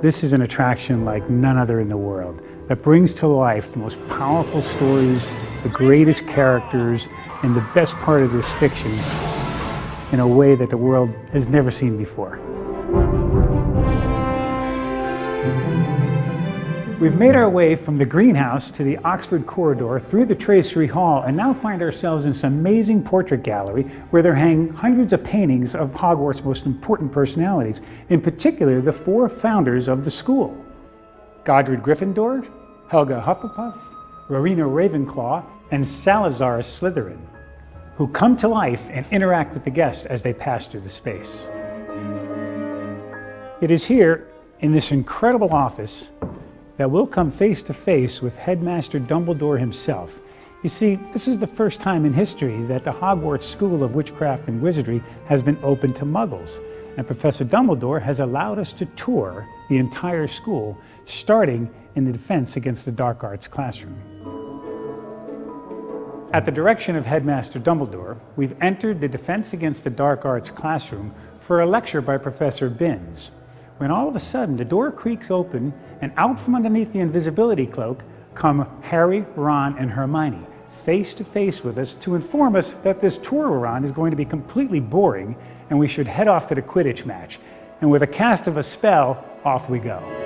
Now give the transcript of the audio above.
This is an attraction like none other in the world that brings to life the most powerful stories, the greatest characters, and the best part of this fiction in a way that the world has never seen before. We've made our way from the greenhouse to the Oxford corridor through the Tracery Hall and now find ourselves in this amazing portrait gallery where there hang hundreds of paintings of Hogwarts' most important personalities, in particular the four founders of the school. Godric Gryffindor, Helga Hufflepuff, Rowena Ravenclaw, and Salazar Slytherin, who come to life and interact with the guests as they pass through the space. It is here, in this incredible office, that we'll come face to face with Headmaster Dumbledore himself. You see, this is the first time in history that the Hogwarts School of Witchcraft and Wizardry has been open to muggles, and Professor Dumbledore has allowed us to tour the entire school, starting in the Defense Against the Dark Arts classroom. At the direction of Headmaster Dumbledore, we've entered the Defense Against the Dark Arts classroom for a lecture by Professor Binns when all of a sudden the door creaks open and out from underneath the invisibility cloak come Harry, Ron, and Hermione face to face with us to inform us that this tour we're on is going to be completely boring and we should head off to the Quidditch match. And with a cast of a spell, off we go.